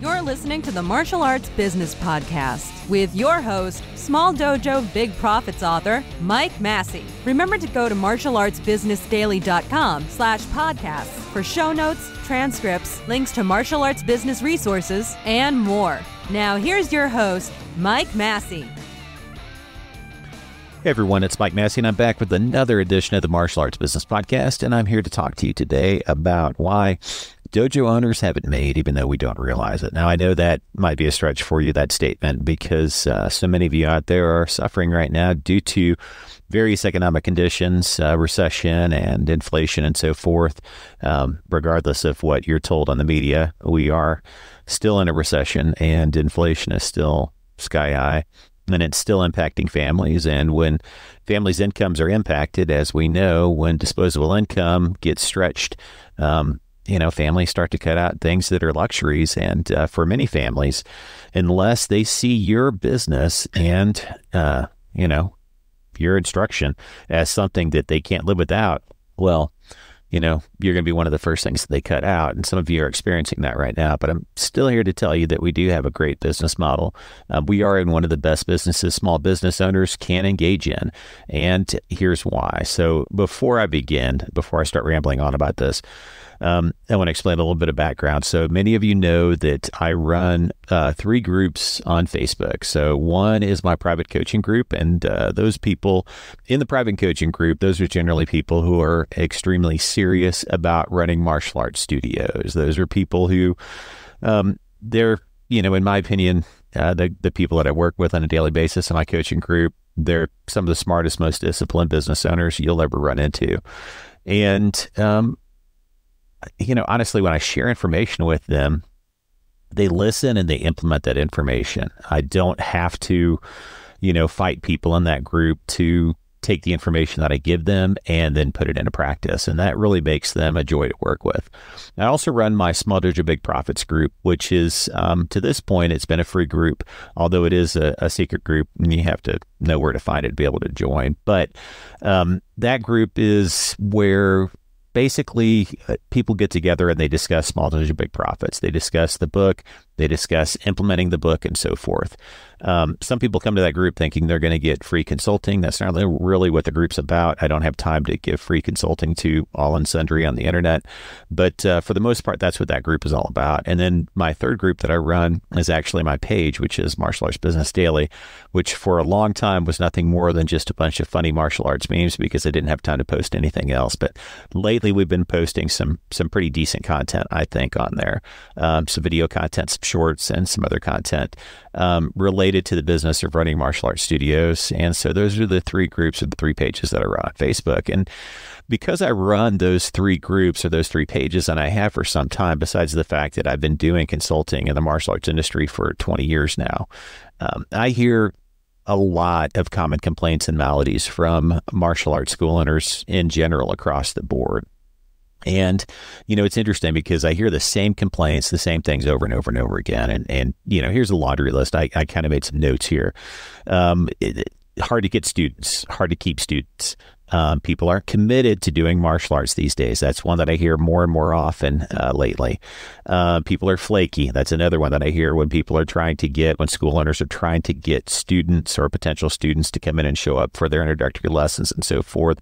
You're listening to the Martial Arts Business Podcast with your host, Small Dojo Big Profits author, Mike Massie. Remember to go to martialartsbusinessdaily.com slash podcasts for show notes, transcripts, links to martial arts business resources, and more. Now here's your host, Mike Massie. Hey everyone, it's Mike Massie, and I'm back with another edition of the Martial Arts Business Podcast. And I'm here to talk to you today about why dojo owners have it made, even though we don't realize it. Now, I know that might be a stretch for you, that statement, because uh, so many of you out there are suffering right now due to various economic conditions, uh, recession and inflation and so forth. Um, regardless of what you're told on the media, we are still in a recession and inflation is still sky high and it's still impacting families. And when families' incomes are impacted, as we know, when disposable income gets stretched, um, you know, families start to cut out things that are luxuries. And uh, for many families, unless they see your business and, uh, you know, your instruction as something that they can't live without, well, you know, you're going to be one of the first things that they cut out. And some of you are experiencing that right now. But I'm still here to tell you that we do have a great business model. Uh, we are in one of the best businesses small business owners can engage in. And here's why. So before I begin, before I start rambling on about this, um, I want to explain a little bit of background. So many of you know that I run uh, three groups on Facebook. So one is my private coaching group, and uh, those people in the private coaching group, those are generally people who are extremely serious about running martial arts studios. Those are people who um, they're, you know, in my opinion, uh, the the people that I work with on a daily basis in my coaching group, they're some of the smartest, most disciplined business owners you'll ever run into. And um, you know, honestly, when I share information with them, they listen and they implement that information. I don't have to, you know, fight people in that group to take the information that I give them and then put it into practice. And that really makes them a joy to work with. I also run my Small Dojo Big Profits group, which is, um, to this point, it's been a free group, although it is a, a, secret group and you have to know where to find it to be able to join. But um, that group is where basically uh, people get together and they discuss small dojo big profits. They discuss the book they discuss implementing the book and so forth. Um, some people come to that group thinking they're going to get free consulting. That's not really what the group's about. I don't have time to give free consulting to all and sundry on the internet. But uh, for the most part that's what that group is all about. And then my third group that i run is actually my page which is martial arts business daily which for a long time was nothing more than just a bunch of funny martial arts memes because i didn't have time to post anything else. But lately we've been posting some some pretty decent content, I think, on there. Um, some video content, some shorts, and some other content um, related to the business of running martial arts studios. And so those are the three groups or the three pages that I run on Facebook. And because I run those three groups or those three pages, and I have for some time, besides the fact that I've been doing consulting in the martial arts industry for 20 years now, um, I hear a lot of common complaints and maladies from martial arts school owners in general across the board. And, you know, it's interesting because I hear the same complaints, the same things over and over and over again. And, and you know, here's a laundry list. I, I kind of made some notes here. Um, it, hard to get students, hard to keep students. Um, people aren't committed to doing martial arts these days. That's one that I hear more and more often uh, lately. Uh, people are flaky. That's another one that I hear when people are trying to get, when school owners are trying to get students or potential students to come in and show up for their introductory lessons and so forth,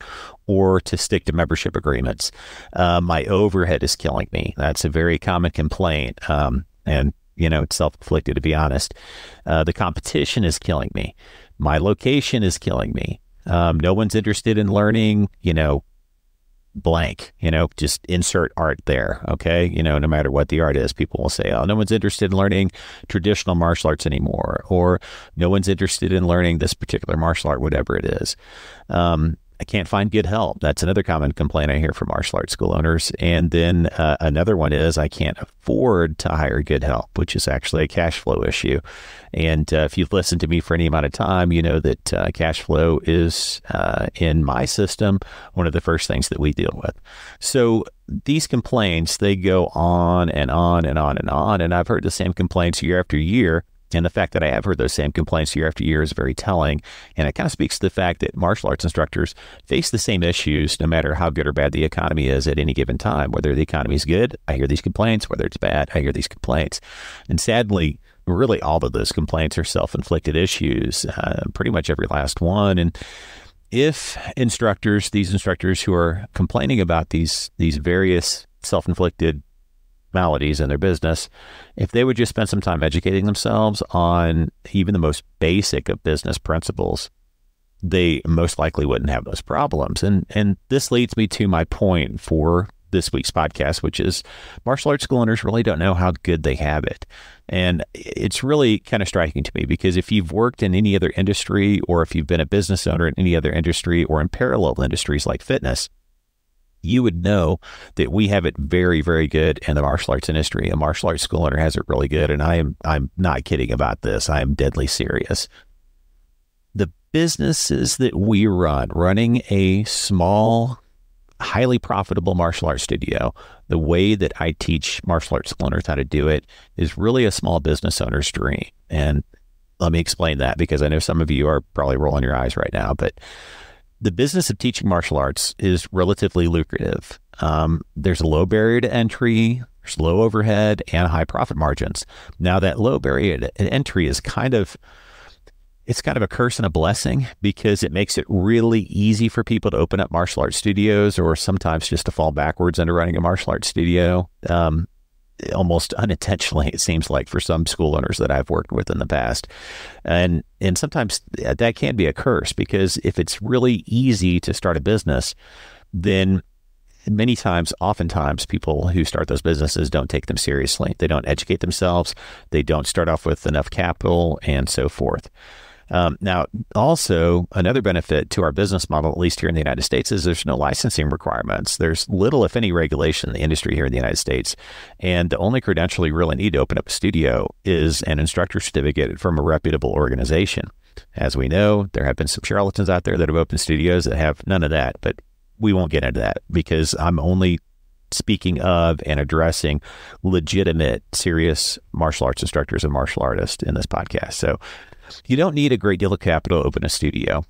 or to stick to membership agreements. Uh, my overhead is killing me. That's a very common complaint. Um, and, you know, it's self inflicted to be honest. Uh, the competition is killing me. My location is killing me. Um, no one's interested in learning, you know, blank, you know, just insert art there. Okay. You know, no matter what the art is, people will say, oh, no one's interested in learning traditional martial arts anymore, or no one's interested in learning this particular martial art, whatever it is. Um, I can't find good help. That's another common complaint I hear from martial arts school owners. And then uh, another one is I can't afford to hire good help, which is actually a cash flow issue. And uh, if you've listened to me for any amount of time, you know that uh, cash flow is uh, in my system one of the first things that we deal with. So these complaints they go on and on and on and on, and I've heard the same complaints year after year And the fact that I have heard those same complaints year after year is very telling. And it kind of speaks to the fact that martial arts instructors face the same issues no matter how good or bad the economy is at any given time. Whether the economy is good, I hear these complaints. Whether it's bad, I hear these complaints. And sadly, really all of those complaints are self inflicted issues, uh, pretty much every last one. And if instructors, these instructors who are complaining about these these various self-inflicted maladies in their business, if they would just spend some time educating themselves on even the most basic of business principles, they most likely wouldn't have those problems. And and this leads me to my point for this week's podcast, which is martial arts school owners really don't know how good they have it. And it's really kind of striking to me because if you've worked in any other industry or if you've been a business owner in any other industry or in parallel industries like fitness, you would know that we have it very, very good in the martial arts industry. A martial arts school owner has it really good. And I am I'm not kidding about this. I am deadly serious. The businesses that we run, running a small highly profitable martial arts studio. The way that I teach martial arts learners how to do it is really a small business owner's dream. And let me explain that because I know some of you are probably rolling your eyes right now, but the business of teaching martial arts is relatively lucrative. Um, there's a low barrier to entry, there's low overhead, and high profit margins. Now, that low barrier to entry is kind of it's kind of a curse and a blessing because it makes it really easy for people to open up martial arts studios or sometimes just to fall backwards into running a martial arts studio. Um, almost unintentionally, it seems like for some school owners that I've worked with in the past. And, and sometimes that can be a curse because if it's really easy to start a business, then many times, oftentimes, people who start those businesses don't take them seriously. They don't educate themselves. They don't start off with enough capital and so forth. Um, now, also another benefit to our business model, at least here in the United States, is there's no licensing requirements. There's little, if any, regulation in the industry here in the United States, and the only credential you really need to open up a studio is an instructor certificate from a reputable organization. As we know, there have been some charlatans out there that have opened studios that have none of that, but we won't get into that because I'm only speaking of and addressing legitimate, serious martial arts instructors and martial artists in this podcast. So you don't need a great deal of capital to open a studio.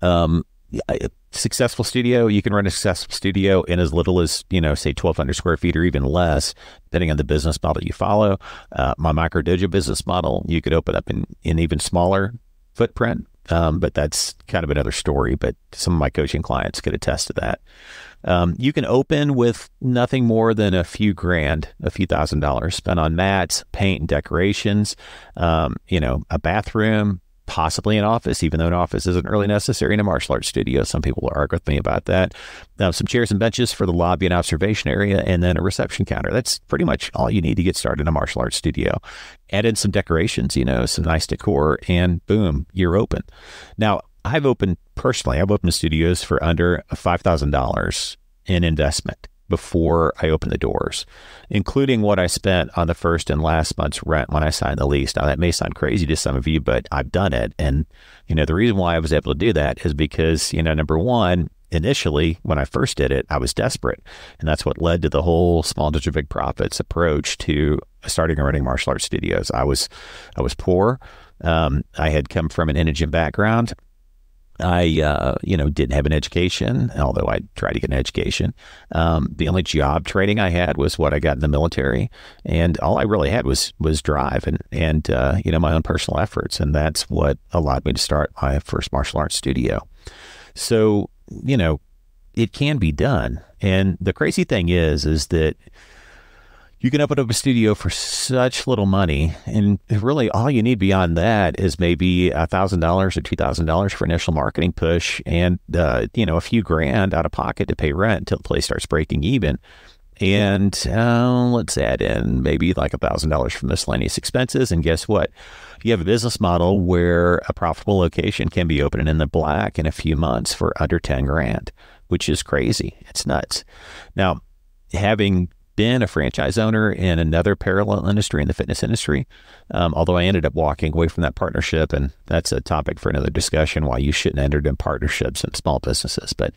Um, a successful studio, you can run a successful studio in as little as, you know, say 1,200 square feet or even less, depending on the business model you follow. Uh, my micro dojo business model, you could open up in, in even smaller footprint. Um, but that's kind of another story. But some of my coaching clients could attest to that. Um, you can open with nothing more than a few grand, a few thousand dollars spent on mats, paint, and decorations. Um, you know, a bathroom, possibly an office, even though an office isn't really necessary in a martial arts studio. Some people will argue with me about that. Uh, some chairs and benches for the lobby and observation area, and then a reception counter. That's pretty much all you need to get started in a martial arts studio. Add in some decorations, you know, some nice decor, and boom, you're open. Now, I've opened personally, I've opened studios for under $5,000 in investment before I opened the doors, including what I spent on the first and last month's rent when I signed the lease. Now, that may sound crazy to some of you, but I've done it. And, you know, the reason why I was able to do that is because, you know, number one, initially when I first did it, I was desperate. And that's what led to the whole small dojo big profits approach to starting and running martial arts studios. I was, I was poor. Um, I had come from an Indian background. I, uh, you know, didn't have an education, although I tried to get an education. Um, the only job training I had was what I got in the military, and all I really had was was drive and and uh, you know my own personal efforts, and that's what allowed me to start my first martial arts studio. So you know, it can be done, and the crazy thing is, is that you can open up a studio for such little money. And really, all you need beyond that is maybe a $1,000 or $2,000 for initial marketing push and, uh, you know, a few grand out of pocket to pay rent until the place starts breaking even. And uh, let's add in maybe like a $1,000 for miscellaneous expenses. And guess what? You have a business model where a profitable location can be opened in the black in a few months for under 10 grand, which is crazy. It's nuts. Now, having been a franchise owner in another parallel industry in the fitness industry. Um, although I ended up walking away from that partnership, and that's a topic for another discussion why you shouldn't enter in partnerships in small businesses. But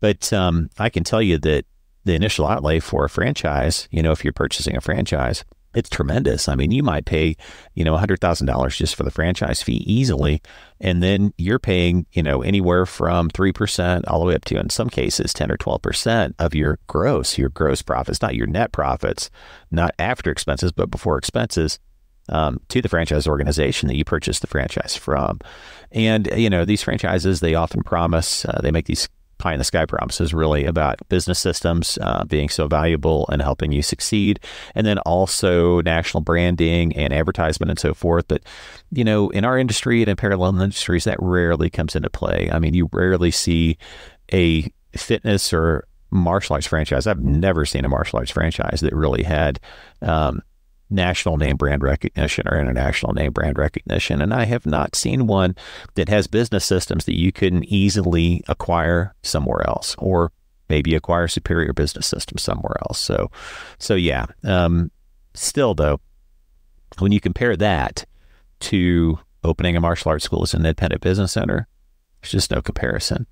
but um, I can tell you that the initial outlay for a franchise, you know, if you're purchasing a franchise, it's tremendous. I mean, you might pay, you know, $100,000 just for the franchise fee easily. And then you're paying, you know, anywhere from 3% all the way up to, in some cases, 10 or 12% of your gross, your gross profits, not your net profits, not after expenses, but before expenses. Um, to the franchise organization that you purchased the franchise from. And, you know, these franchises, they often promise, uh, they make these pie in the sky promises really about business systems uh, being so valuable and helping you succeed, and then also national branding and advertisement and so forth. But you know, in our industry and in parallel industries, that rarely comes into play. I mean, you rarely see a fitness or martial arts franchise. I've never seen a martial arts franchise that really had um, national name brand recognition or international name brand recognition. And I have not seen one that has business systems that you can easily acquire somewhere else or maybe acquire superior business systems somewhere else. So, so yeah, um, still though, when you compare that to opening a martial arts school as an independent business owner, there's just no comparison.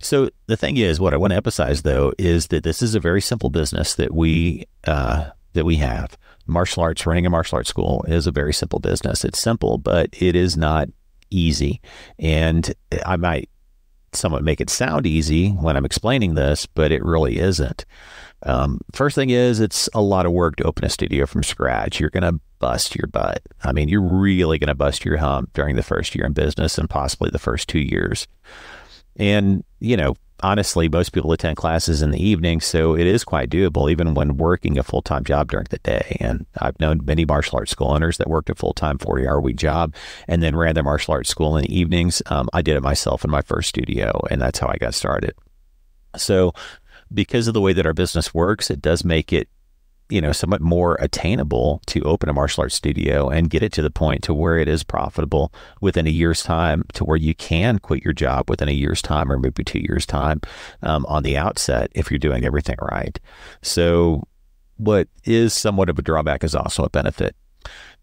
So the thing is, what I want to emphasize though is that this is a very simple business that we uh, that we have martial arts, running a martial arts school is a very simple business. It's simple, but it is not easy. And I might somewhat make it sound easy when I'm explaining this, but it really isn't. Um, first thing is, it's a lot of work to open a studio from scratch. You're going to bust your butt. I mean, you're really going to bust your hump during the first year in business and possibly the first two years. And, you know, honestly, most people attend classes in the evening, so it is quite doable even when working a full time job during the day. And I've known many martial arts school owners that worked a full time 40 hour week job and then ran their martial arts school in the evenings. Um, I did it myself in my first studio, and that's how I got started. So, because of the way that our business works, it does make it you know, somewhat more attainable to open a martial arts studio and get it to the point to where it is profitable within a year's time, to where you can quit your job within a year's time or maybe two years' time um, on the outset if you're doing everything right. So, what is somewhat of a drawback is also a benefit.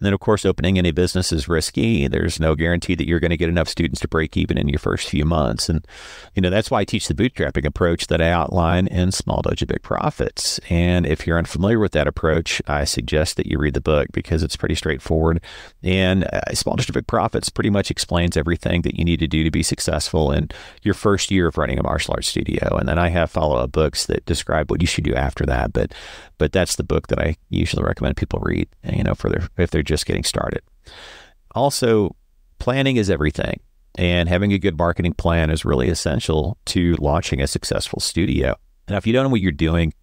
And then, of course, opening any business is risky. There's no guarantee that you're going to get enough students to break even in your first few months. And, you know, that's why I teach the bootstrapping approach that I outline in Small Dojo Big Profits. And if you're unfamiliar with that approach, I suggest that you read the book because it's pretty straightforward. And uh, Small Dojo Big Profits pretty much explains everything that you need to do to be successful in your first year of running a martial arts studio. And then I have follow up books that describe what you should do after that. But, but that's the book that I usually recommend people read, you know, for their, if they're just getting started. Also, planning is everything. And having a good marketing plan is really essential to launching a successful studio. Now, if you don't know what you're doing,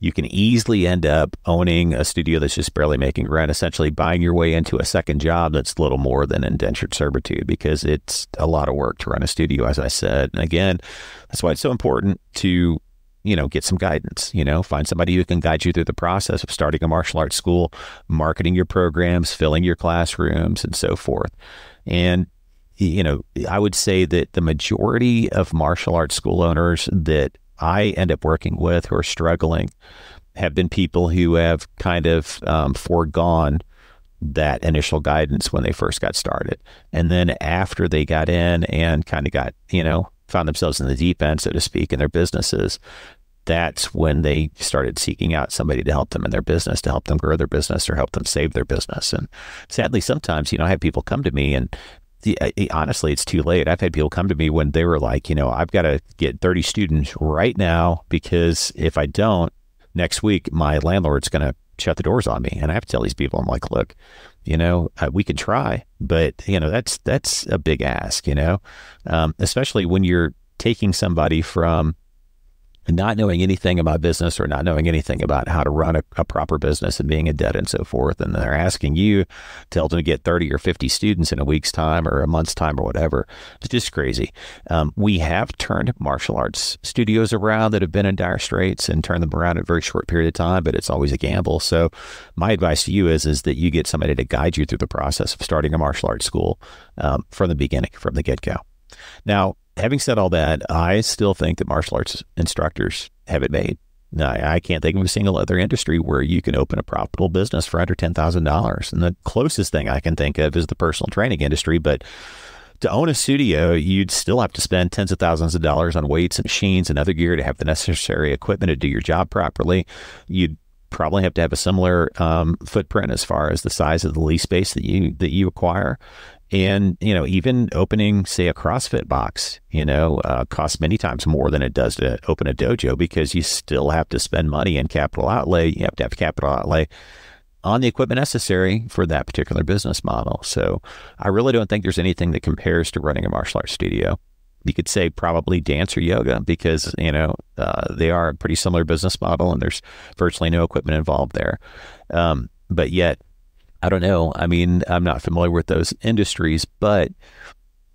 you can easily end up owning a studio that's just barely making rent, essentially buying your way into a second job that's little more than indentured servitude because it's a lot of work to run a studio, as I said. And again, that's why it's so important to you know, get some guidance, you know, find somebody who can guide you through the process of starting a martial arts school, marketing your programs, filling your classrooms, and so forth. And, you know, I would say that the majority of martial arts school owners that I end up working with who are struggling have been people who have kind of um, foregone that initial guidance when they first got started. And then after they got in and kind of got, you know, found themselves in the deep end, so to speak, in their businesses, that's when they started seeking out somebody to help them in their business, to help them grow their business or help them save their business. And sadly, sometimes, you know, I have people come to me and the, honestly, it's too late. I've had people come to me when they were like, you know, I've got to get 30 students right now because if I don't, next week, my landlord's going to shut the doors on me. And I have to tell these people, I'm like, look, you know, uh, we can try, but you know, that's that's a big ask. You know, um, especially when you're taking somebody from not knowing anything about business or not knowing anything about how to run a, a, proper business and being in debt and so forth. And they're asking you to help them get 30 or 50 students in a week's time or a month's time or whatever. It's just crazy. Um, we have turned martial arts studios around that have been in dire straits and turned them around in a very short period of time, but it's always a gamble. So my advice to you is, is that you get somebody to guide you through the process of starting a martial arts school um, from the beginning, from the get go. Now, having said all that, I still think that martial arts instructors have it made. Now, I can't think of a single other industry where you can open a profitable business for under $10,000. And the closest thing I can think of is the personal training industry. But to own a studio, you'd still have to spend tens of thousands of dollars on weights and machines and other gear to have the necessary equipment to do your job properly. You'd probably have to have a similar um, footprint as far as the size of the lease space that you that you acquire. And you know, even opening, say, a CrossFit box, you know, uh, costs many times more than it does to open a dojo because you still have to spend money in capital outlay. You have to have capital outlay on the equipment necessary for that particular business model. So, I really don't think there's anything that compares to running a martial arts studio you could say probably dance or yoga because you know uh, they are a pretty similar business model and there's virtually no equipment involved there um, but yet i don't know i mean i'm not familiar with those industries but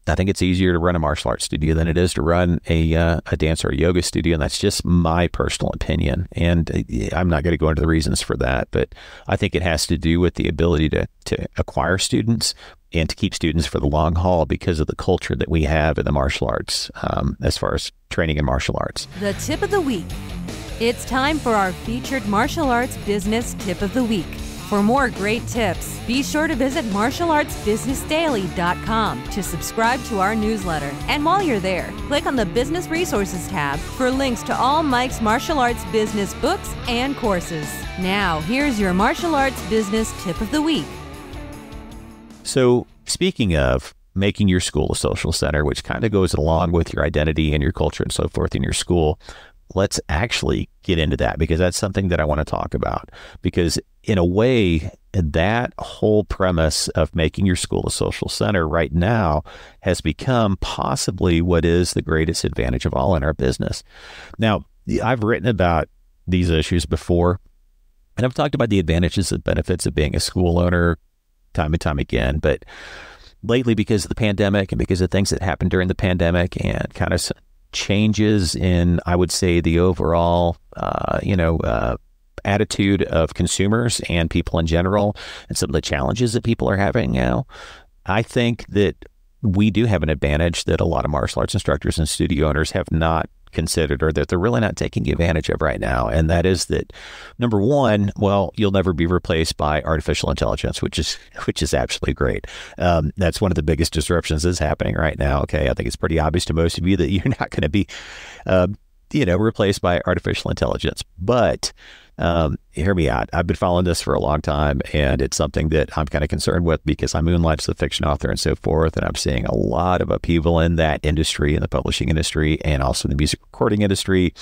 I think it's easier to run a martial arts studio than it is to run a uh, a dance or a yoga studio, and that's just my personal opinion. And uh, I'm not going to go into the reasons for that, but I think it has to do with the ability to to acquire students and to keep students for the long haul because of the culture that we have in the martial arts um, as far as training in martial arts. The tip of the week. It's time for our featured martial arts business tip of the week. For more great tips, be sure to visit martialartsbusinessdaily.com to subscribe to our newsletter. And while you're there, click on the Business Resources tab for links to all Mike's martial arts business books and courses. Now, here's your martial arts business tip of the week. So, speaking of making your school a social center, which kind of goes along with your identity and your culture and so forth in your school, let's actually get into that because that's something that I want to talk about. Because in a way, that whole premise of making your school a social center right now has become possibly what is the greatest advantage of all in our business. Now, I've written about these issues before, and I've talked about the advantages and benefits of being a school owner time and time again. But lately, because of the pandemic and because of things that happened during the pandemic and kind of changes in, I would say, the overall, uh, you know, uh, attitude of consumers and people in general, and some of the challenges that people are having now, I think that we do have an advantage that a lot of martial arts instructors and studio owners have not considered or that they're really not taking advantage of right now. And that is that number one, well, you'll never be replaced by artificial intelligence, which is which is absolutely great. Um, that's one of the biggest disruptions that's happening right now. Okay, I think it's pretty obvious to most of you that you're not going to be, uh, you know, replaced by artificial intelligence, but um, hear me out. I've been following this for a long time, and it's something that I'm kind of concerned with because I moonlight as a fiction author and so forth, and I'm seeing a lot of upheaval in that industry, in the publishing industry, and also in the music recording industry,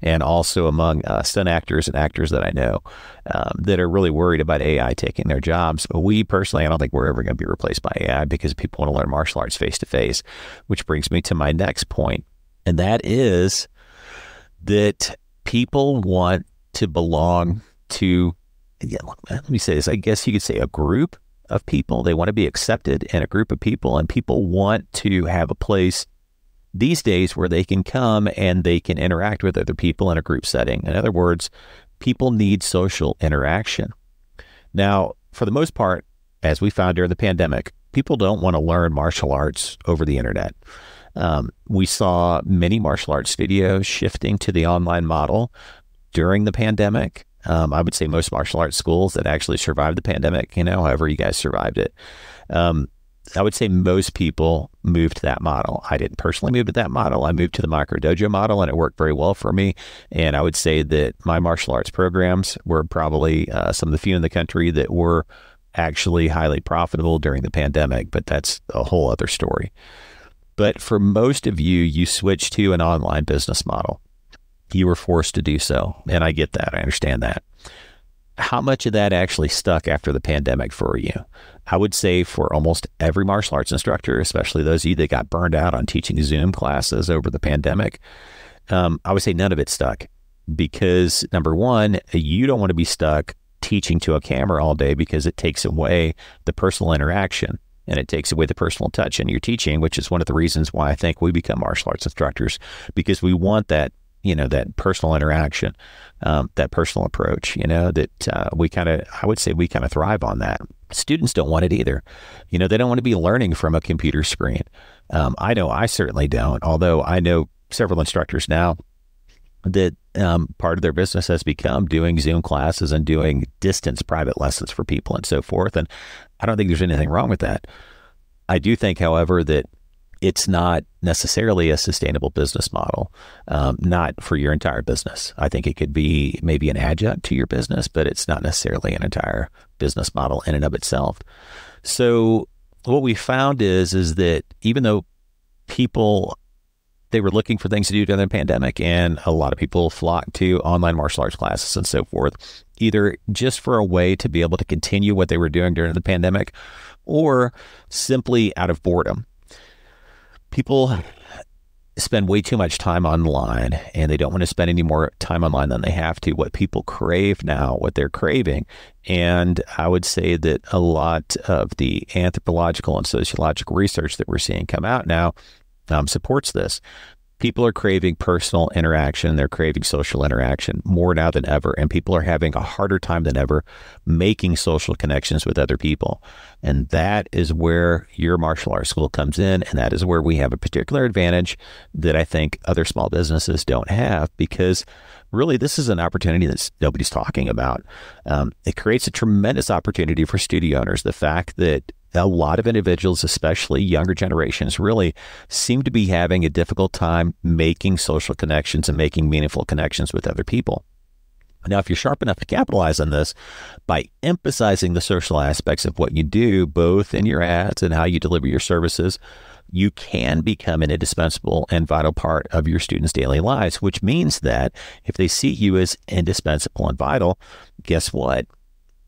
and also among uh, stunt actors and actors that I know um, that are really worried about AI taking their jobs. But we personally, I don't think we're ever going to be replaced by AI because people want to learn martial arts face to face, which brings me to my next point, and that is that people want to belong to, yeah, let me say this, I guess you could say a group of people. They want to be accepted in a group of people, and people want to have a place these days where they can come and they can interact with other people in a group setting. In other words, people need social interaction. Now, for the most part, as we found during the pandemic, people don't want to learn martial arts over the internet. Um, we saw many martial arts studios shifting to the online model during the pandemic. Um, I would say most martial arts schools that actually survived the pandemic, you know, however you guys survived it. Um, I would say most people moved to that model. I didn't personally move to that model. I moved to the micro dojo model and it worked very well for me. And I would say that my martial arts programs were probably uh, some of the few in the country that were actually highly profitable during the pandemic, but that's a whole other story. But for most of you, you switch to an online business model you were forced to do so. And I get that. I understand that. How much of that actually stuck after the pandemic for you? I would say for almost every martial arts instructor, especially those of you that got burned out on teaching Zoom classes over the pandemic, um, I would say none of it stuck because number one, you don't want to be stuck teaching to a camera all day because it takes away the personal interaction and it takes away the personal touch in your teaching, which is one of the reasons why I think we become martial arts instructors because we want that you know that personal interaction, um, that personal approach. You know that uh, we kind of, I would say, we kind of thrive on that. Students don't want it either. You know, they don't want to be learning from a computer screen. Um, I know I certainly don't. Although I know several instructors now that um, part of their business has become doing Zoom classes and doing distance private lessons for people and so forth. And I don't think there's anything wrong with that. I do think, however, that it's not necessarily a sustainable business model, um, not for your entire business. I think it could be maybe an adjunct to your business, but it's not necessarily an entire business model in and of itself. So what we found is is that even though people they were looking for things to do during the pandemic, and a lot of people flocked to online martial arts classes and so forth, either just for a way to be able to continue what they were doing during the pandemic, or simply out of boredom people spend way too much time online and they don't want to spend any more time online than they have to. What people crave now, what they're craving. And I would say that a lot of the anthropological and sociological research that we're seeing come out now um, supports this people are craving personal interaction. They're craving social interaction more now than ever. And people are having a harder time than ever making social connections with other people. And that is where your martial arts school comes in. And that is where we have a particular advantage that I think other small businesses don't have because really this is an opportunity that nobody's talking about. Um, it creates a tremendous opportunity for studio owners. The fact that a lot of individuals, especially younger generations, really seem to be having a difficult time making social connections and making meaningful connections with other people. Now, if you're sharp enough to capitalize on this by emphasizing the social aspects of what you do, both in your ads and how you deliver your services, you can become an indispensable and vital part of your students' daily lives, which means that if they see you as indispensable and vital, guess what?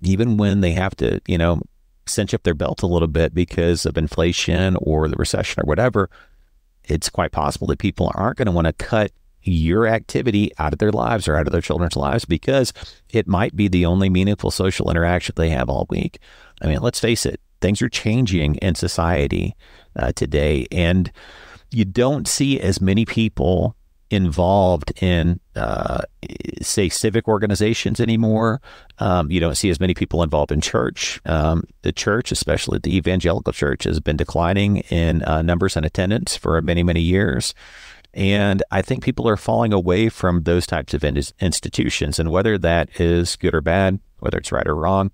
Even when they have to, you know, cinch up their belt a little bit because of inflation or the recession or whatever, it's quite possible that people aren't going to want to cut your activity out of their lives or out of their children's lives because it might be the only meaningful social interaction they have all week. I mean, let's face it, things are changing in society uh, today, and you don't see as many people involved in, uh, say, civic organizations anymore. Um, you don't see as many people involved in church. Um, the church, especially the evangelical church, has been declining in uh, numbers and attendance for many, many years. And I think people are falling away from those types of in- institutions. And whether that is good or bad, whether it's right or wrong,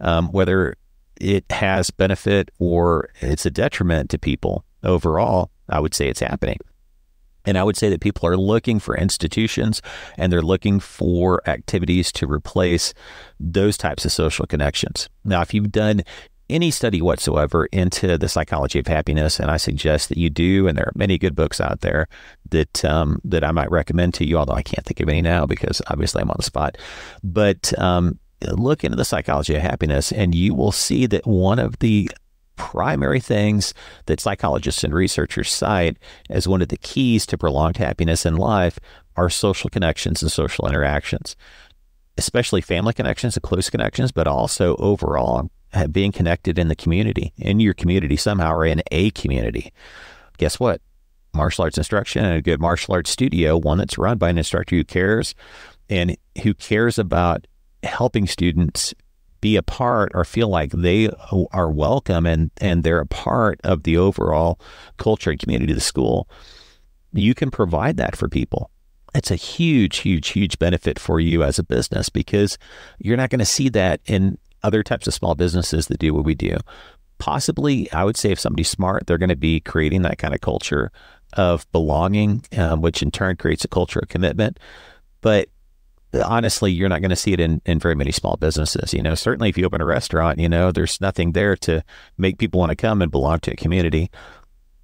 um, whether it has benefit or it's a detriment to people overall, I would say it's happening. And I would say that people are looking for institutions and they're looking for activities to replace those types of social connections. Now, if you've done any study whatsoever into the psychology of happiness, and I suggest that you do, and there are many good books out there that um, that I might recommend to you, although I can't think of any now because obviously I'm on the spot. But um, look into the psychology of happiness, and you will see that one of the primary things that psychologists and researchers cite as one of the keys to prolonged happiness in life are social connections and social interactions, especially family connections and close connections, but also overall being connected in the community, in your community somehow, or in a community. Guess what? Martial arts instruction and a good martial arts studio, one that's run by an instructor who cares and who cares about helping students be a part or feel like they are welcome and, and they're a part of the overall culture and community of the school, you can provide that for people. It's a huge, huge, huge benefit for you as a business because you're not going to see that in other types of small businesses that do what we do. Possibly, I would say if somebody's smart, they're going to be creating that kind of culture of belonging, um, which in turn creates a culture of commitment. But honestly, you're not going to see it in, in very many small businesses. You know, certainly if you open a restaurant, you know, there's nothing there to make people want to come and belong to a community.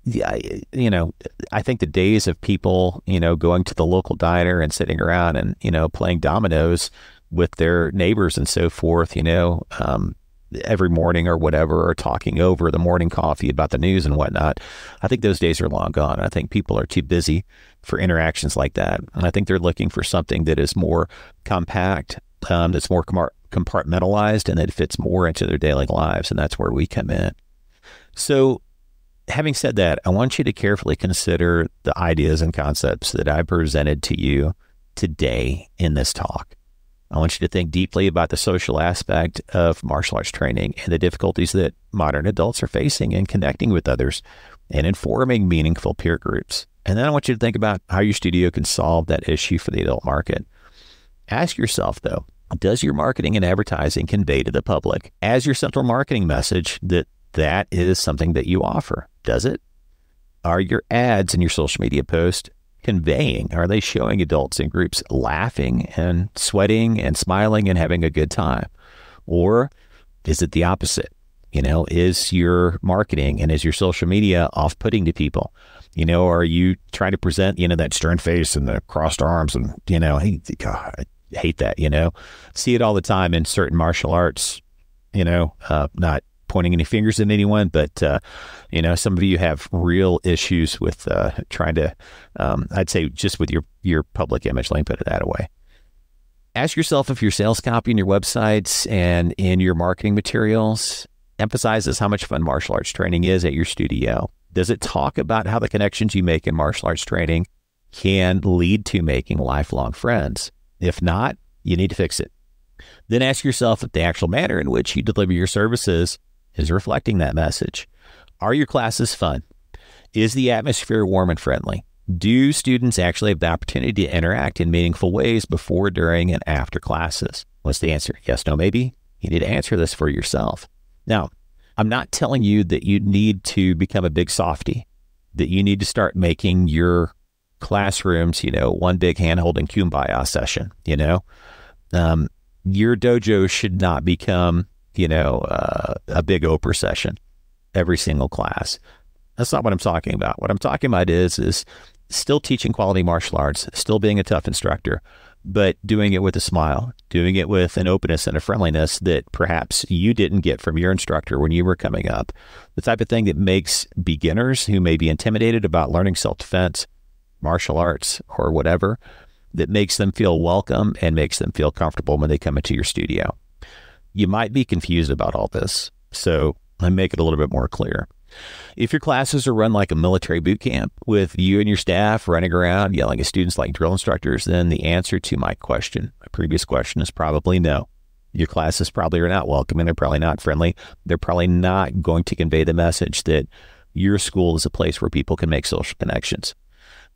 Yeah, you know, I think the days of people, you know, going to the local diner and sitting around and, you know, playing dominoes with their neighbors and so forth, you know, um, every morning or whatever, or talking over the morning coffee about the news and whatnot. I think those days are long gone. I think people are too busy for interactions like that. And I think they're looking for something that is more compact, um, that's more compartmentalized, and that fits more into their daily lives. And that's where we come in. So, having said that, I want you to carefully consider the ideas and concepts that I presented to you today in this talk. I want you to think deeply about the social aspect of martial arts training and the difficulties that modern adults are facing in connecting with others and in forming meaningful peer groups. And then I want you to think about how your studio can solve that issue for the adult market. Ask yourself, though, does your marketing and advertising convey to the public as your central marketing message that that is something that you offer? Does it? Are your ads and your social media posts conveying? Are they showing adults in groups laughing and sweating and smiling and having a good time? Or is it the opposite? You know, is your marketing and is your social media off putting to people? You know, are you trying to present, you know, that stern face and the crossed arms and, you know, hey, God, I hate that, you know, see it all the time in certain martial arts, you know, uh, not pointing any fingers at anyone, but, uh, you know, some of you have real issues with uh, trying to, um, I'd say just with your, your public image, let me put it that way ask yourself if your sales copy in your websites and in your marketing materials emphasizes how much fun martial arts training is at your studio. Does it talk about how the connections you make in martial arts training can lead to making lifelong friends? If not, you need to fix it. Then ask yourself if the actual manner in which you deliver your services is reflecting that message. Are your classes fun? Is the atmosphere warm and friendly? Do students actually have the opportunity to interact in meaningful ways before, during, and after classes? What's the answer? Yes, no, maybe? You need to answer this for yourself. Now, I'm not telling you that you need to become a big softy, that you need to start making your classrooms, you know, one big hand holding kumbaya session, you know. Um, your dojo should not become, you know, uh, a big Oprah session every single class. That's not what I'm talking about. What I'm talking about is is still teaching quality martial arts, still being a tough instructor, but doing it with a smile, doing it with an openness and a friendliness that perhaps you didn't get from your instructor when you were coming up. The type of thing that makes beginners who may be intimidated about learning self defense, martial arts, or whatever, that makes them feel welcome and makes them feel comfortable when they come into your studio. You might be confused about all this, so I make it a little bit more clear. If your classes are run like a military boot camp with you and your staff running around yelling at students like drill instructors, then the answer to my question, my previous question, is probably no. Your classes probably are not welcoming. They're probably not friendly. They're probably not going to convey the message that your school is a place where people can make social connections.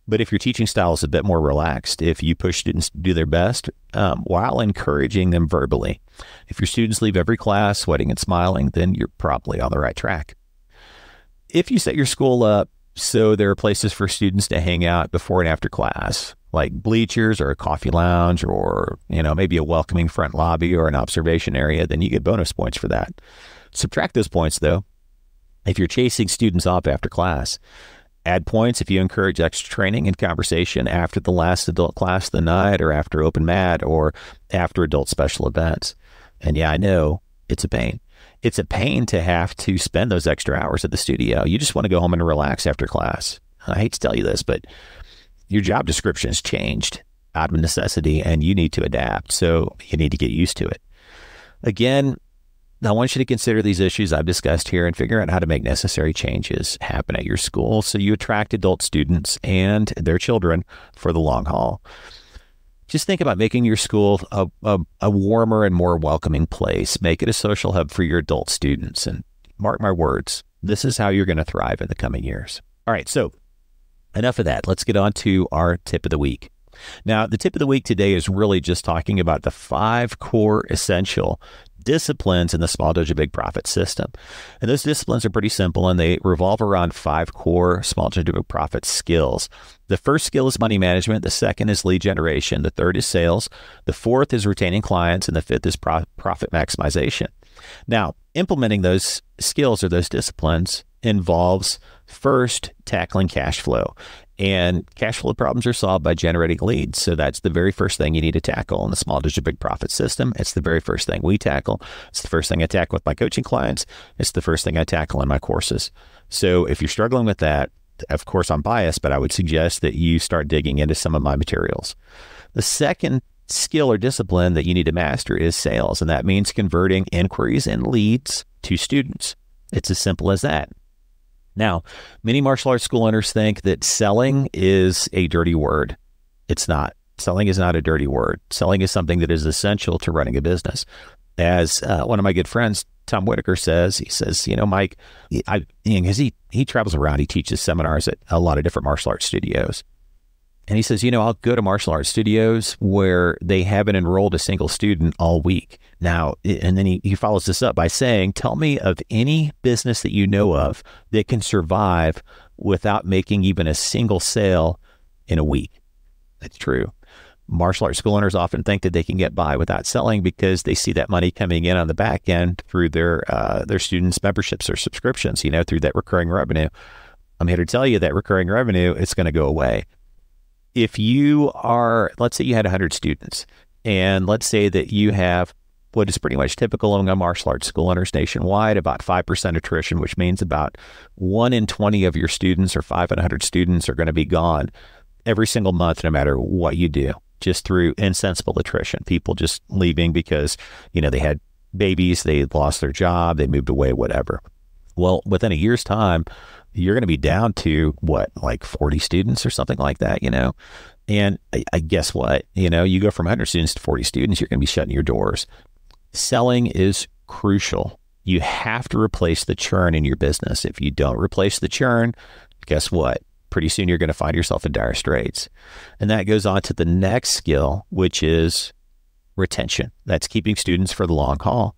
But if your teaching style is a bit more relaxed, if you push students to do their best um, while encouraging them verbally, if your students leave every class sweating and smiling, then you're probably on the right track if you set your school up so there are places for students to hang out before and after class, like bleachers or a coffee lounge or, you know, maybe a welcoming front lobby or an observation area, then you get bonus points for that. Subtract those points though. If you're chasing students off after class, add points if you encourage extra training and conversation after the last adult class of the night or after open mat or after adult special events. And yeah, I know it's a pain it's a pain to have to spend those extra hours at the studio. You just want to go home and relax after class. I hate to tell you this, but your job description has changed out of necessity and you need to adapt. So you need to get used to it. Again, I want you to consider these issues I've discussed here and figure out how to make necessary changes happen at your school so you attract adult students and their children for the long haul just think about making your school a, a, a, warmer and more welcoming place. Make it a social hub for your adult students. And mark my words, this is how you're going to thrive in the coming years. All right, so enough of that. Let's get on to our tip of the week. Now, the tip of the week today is really just talking about the five core essential disciplines in the Small Dojo Big Profit system. And those disciplines are pretty simple and they revolve around five core Small Dojo Big Profit skills. The first skill is money management. The second is lead generation. The third is sales. The fourth is retaining clients. And the fifth is pro- profit maximization. Now, implementing those skills or those disciplines involves first tackling cash flow. And cash flow problems are solved by generating leads. So that's the very first thing you need to tackle in the small dojo big profit system. It's the very first thing we tackle. It's the first thing I tackle with my coaching clients. It's the first thing I tackle in my courses. So if you're struggling with that, of course I'm biased, but I would suggest that you start digging into some of my materials. The second skill or discipline that you need to master is sales, and that means converting inquiries and leads to students. It's as simple as that. Now, many martial arts school owners think that selling is a dirty word. It's not. Selling is not a dirty word. Selling is something that is essential to running a business. As uh, one of my good friends, Tom Whitaker, says, he says, you know, Mike, because he he travels around, he teaches seminars at a lot of different martial arts studios. And he says, you know, I'll go to martial arts studios where they haven't enrolled a single student all week. Now, and then he, he follows this up by saying, tell me of any business that you know of that can survive without making even a single sale in a week. That's true. Martial arts school owners often think that they can get by without selling because they see that money coming in on the back end through their uh, their students' memberships or subscriptions. You know, through that recurring revenue. I'm here to tell you that recurring revenue is going to go away. If you are, let's say you had 100 students, and let's say that you have what is pretty much typical among martial arts school owners nationwide, about 5% attrition, which means about 1 in 20 of your students or 5 in 100 students are going to be gone every single month, no matter what you do, just through insensible attrition. People just leaving because, you know, they had babies, they lost their job, they moved away, whatever. Well, within a year's time, you're going to be down to what, like 40 students or something like that, you know? And I, I guess what? You know, you go from 100 students to 40 students, you're going to be shutting your doors. Selling is crucial. You have to replace the churn in your business. If you don't replace the churn, guess what? Pretty soon you're going to find yourself in dire straits. And that goes on to the next skill, which is retention. That's keeping students for the long haul.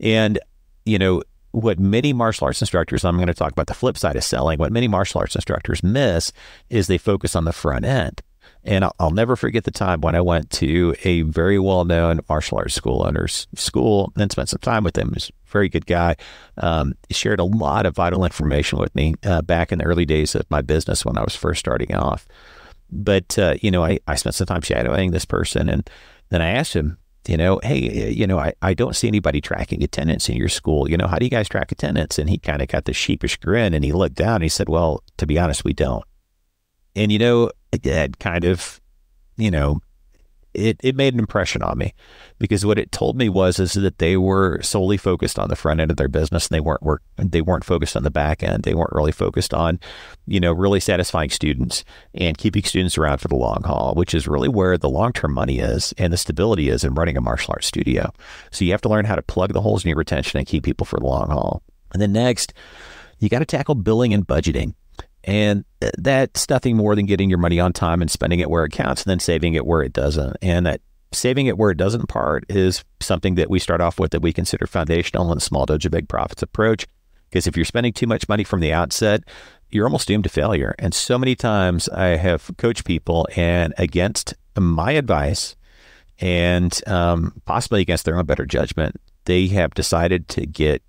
And, you know, what many martial arts instructors, I'm going to talk about the flip side of selling, what many martial arts instructors miss is they focus on the front end. And I'll, I'll, never forget the time when I went to a very well known martial arts school owner's school and spent some time with him. He's a very good guy. Um, he shared a lot of vital information with me uh, back in the early days of my business when I was first starting off. But, uh, you know, I, I spent some time shadowing this person. And then I asked him, you know, hey, uh, you know, I, I don't see anybody tracking attendance in your school. You know, how do you guys track attendance? And he kind of got this sheepish grin and he looked down and he said, well, to be honest, we don't. And, you know, that kind of, you know, it, it made an impression on me because what it told me was is that they were solely focused on the front end of their business. And they weren't work they weren't focused on the back end. They weren't really focused on you know really satisfying students and keeping students around for the long haul which is really where the long-term money is and the stability is in running a martial arts studio. So you have to learn how to plug the holes in your retention and keep people for the long haul. And then next you got to tackle billing and budgeting and that's nothing more than getting your money on time and spending it where it counts and then saving it where it doesn't. And that saving it where it doesn't part is something that we start off with that we consider foundational in the small dojo big profits approach. Because if you're spending too much money from the outset, you're almost doomed to failure. And so many times I have coached people and against my advice and um, possibly against their own better judgment, they have decided to get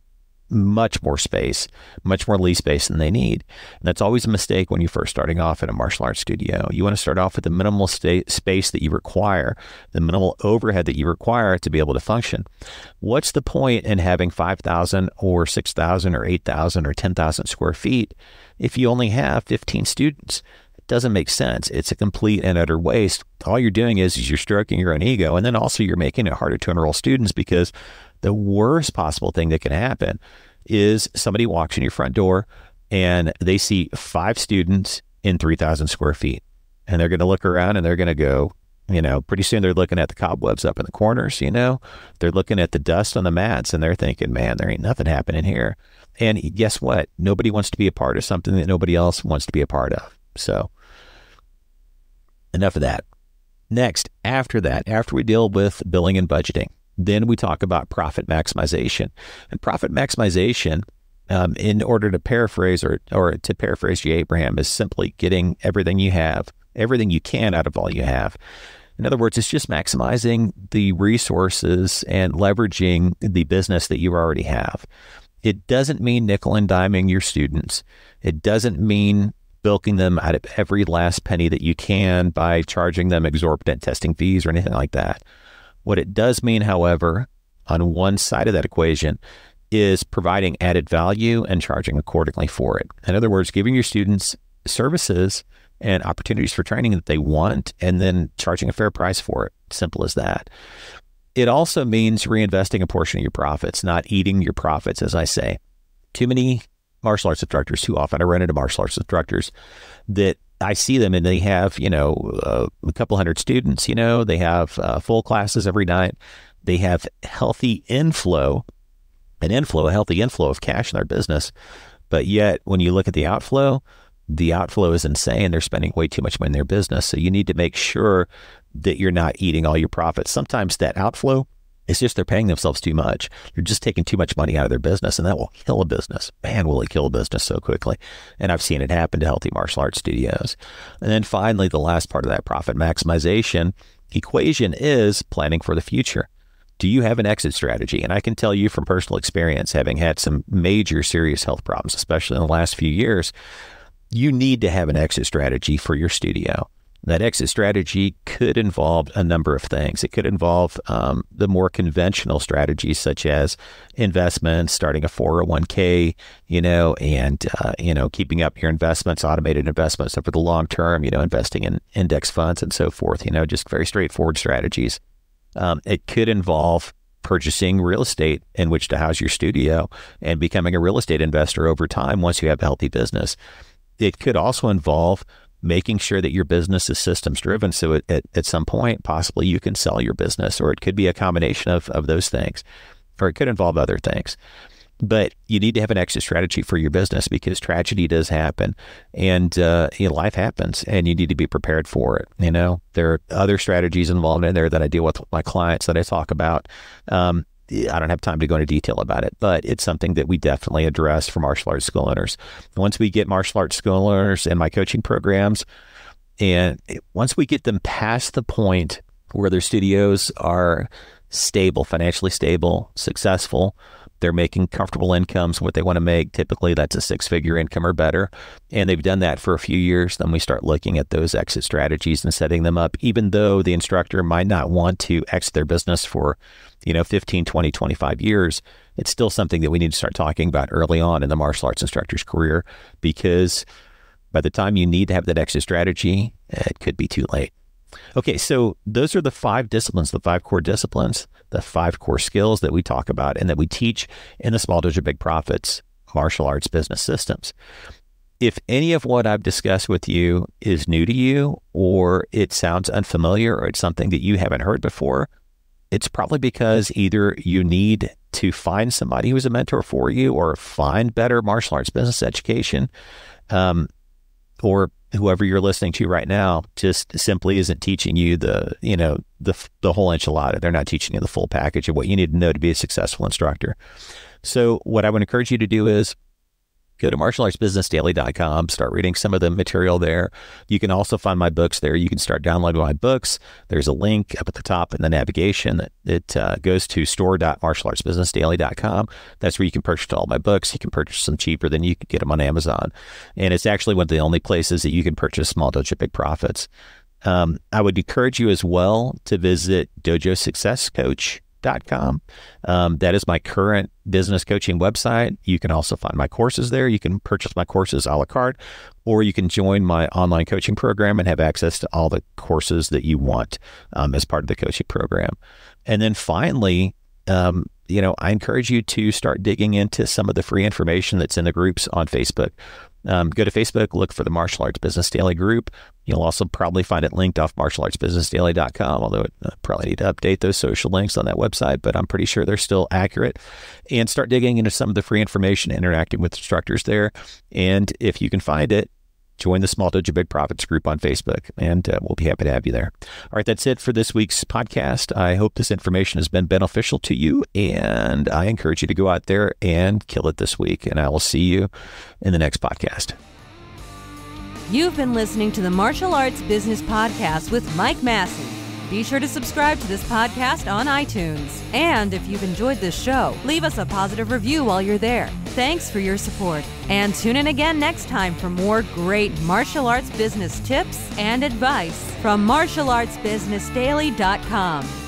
much more space, much more lease space than they need. And that's always a mistake when you're first starting off in a martial arts studio. You want to start off with the minimal sta- space that you require, the minimal overhead that you require to be able to function. What's the point in having 5,000 or 6,000 or 8,000 or 10,000 square feet if you only have 15 students? It doesn't make sense. It's a complete and utter waste. All you're doing is, is you're stroking your own ego, and then also you're making it harder to enroll students because the worst possible thing that can happen is somebody walks in your front door and they see five students in 3,000 square feet. And they're going to look around and they're going to go, you know, pretty soon they're looking at the cobwebs up in the corners, you know, they're looking at the dust on the mats and they're thinking, man, there ain't nothing happening here. And guess what? Nobody wants to be a part of something that nobody else wants to be a part of. So, enough of that. Next, after that, after we deal with billing and budgeting, then we talk about profit maximization. And profit maximization, um, in order to paraphrase or, or to paraphrase Jay Abraham, is simply getting everything you have, everything you can out of all you have. In other words, it's just maximizing the resources and leveraging the business that you already have. It doesn't mean nickel and diming your students. It doesn't mean bilking them out of every last penny that you can by charging them exorbitant testing fees or anything like that. What it does mean, however, on one side of that equation is providing added value and charging accordingly for it. In other words, giving your students services and opportunities for training that they want and then charging a fair price for it. Simple as that. It also means reinvesting a portion of your profits, not eating your profits, as I say. Too many martial arts instructors, too often I run into martial arts instructors that I see them and they have, you know, uh, a couple hundred students, you know, they have uh, full classes every night. They have healthy inflow, an inflow, a healthy inflow of cash in their business. But yet, when you look at the outflow, the outflow is insane. They're spending way too much money in their business. So you need to make sure that you're not eating all your profits. Sometimes that outflow it's just they're paying themselves too much. They're just taking too much money out of their business, and that will kill a business. Man, will it kill a business so quickly? And I've seen it happen to healthy martial arts studios. And then finally, the last part of that profit maximization equation is planning for the future. Do you have an exit strategy? And I can tell you from personal experience, having had some major serious health problems, especially in the last few years, you need to have an exit strategy for your studio. That exit strategy could involve a number of things. It could involve um, the more conventional strategies, such as investments, starting a 401k, you know, and, uh, you know, keeping up your investments, automated investments over the long term, you know, investing in index funds and so forth, you know, just very straightforward strategies. Um, it could involve purchasing real estate in which to house your studio and becoming a real estate investor over time once you have a healthy business. It could also involve making sure that your business is systems driven. So at, at, some point, possibly you can sell your business, or it could be a combination of, of those things, or it could involve other things. But you need to have an exit strategy for your business because tragedy does happen, and uh, you know, life happens, and you need to be prepared for it. You know, there are other strategies involved in there that I deal with my clients that I talk about. Um, I don't have time to go into detail about it, but it's something that we definitely address for martial arts school owners. Once we get martial arts school owners in my coaching programs, and once we get them past the point where their studios are stable, financially stable, successful, they're making comfortable incomes, what they want to make. Typically, that's a six figure income or better. And they've done that for a few years. Then we start looking at those exit strategies and setting them up, even though the instructor might not want to exit their business for, you know, 15, 20, 25 years. It's still something that we need to start talking about early on in the martial arts instructor's career because by the time you need to have that exit strategy, it could be too late. Okay, so those are the five disciplines, the five core disciplines, the five core skills that we talk about and that we teach in the Small Dojo Big Profits martial arts business systems. If any of what I've discussed with you is new to you, or it sounds unfamiliar, or it's something that you haven't heard before, it's probably because either you need to find somebody who's a mentor for you, or find better martial arts business education, um, or whoever you're listening to right now just simply isn't teaching you the you know the the whole enchilada. They're not teaching you the full package of what you need to know to be a successful instructor. So what I would encourage you to do is go to martialartsbusinessdaily.com, start reading some of the material there. You can also find my books there. You can start downloading my books. There's a link up at the top in the navigation that it uh, goes to store.martialartsbusinessdaily.com. That's where you can purchase all my books. You can purchase them cheaper than you can get them on Amazon. And it's actually one of the only places that you can purchase Small Dojo Big Profits. Um, I would encourage you as well to visit Dojo Success Coach com. Um, that is my current business coaching website. You can also find my courses there. You can purchase my courses a la carte, or you can join my online coaching program and have access to all the courses that you want um, as part of the coaching program. And then finally, um, you know, I encourage you to start digging into some of the free information that's in the groups on Facebook. Um, go to Facebook, look for the Martial Arts Business Daily group. You'll also probably find it linked off martialartsbusinessdaily.com, although I uh, probably need to update those social links on that website, but I'm pretty sure they're still accurate. And start digging into some of the free information, interacting with instructors there. And if you can find it, join the Small Dojo Big Profits group on Facebook, and uh, we'll be happy to have you there. All right, that's it for this week's podcast. I hope this information has been beneficial to you, and I encourage you to go out there and kill it this week. And I will see you in the next podcast. You've been listening to the Martial Arts Business Podcast with Mike Massie. Be sure to subscribe to this podcast on iTunes. And if you've enjoyed this show, leave us a positive review while you're there. Thanks for your support. And tune in again next time for more great martial arts business tips and advice from martialartsbusinessdaily.com.